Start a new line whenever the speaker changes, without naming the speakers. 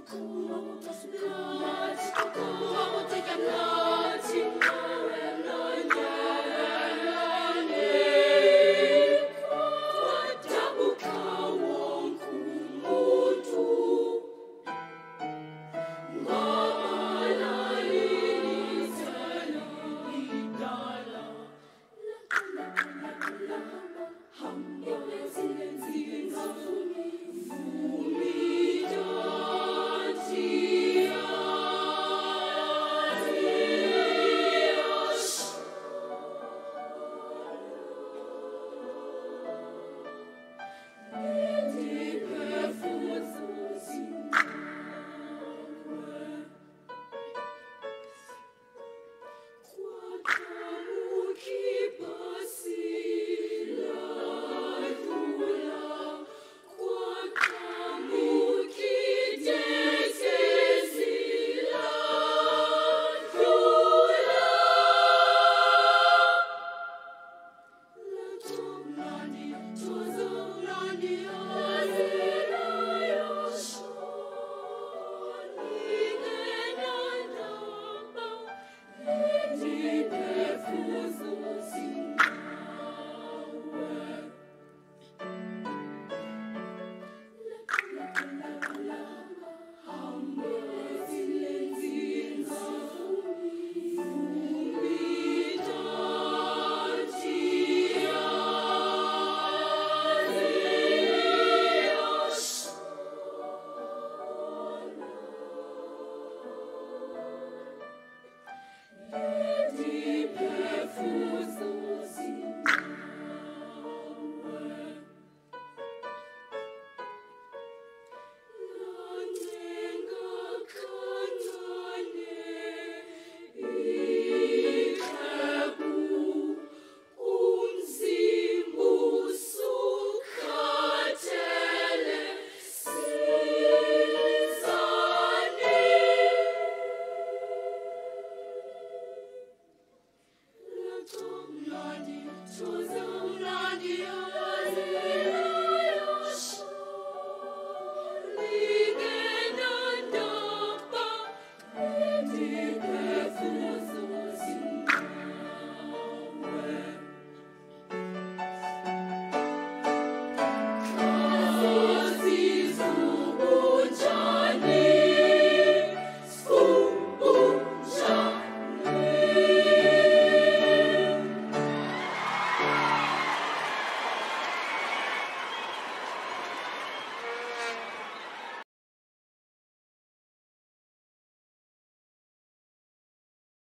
Pasukan,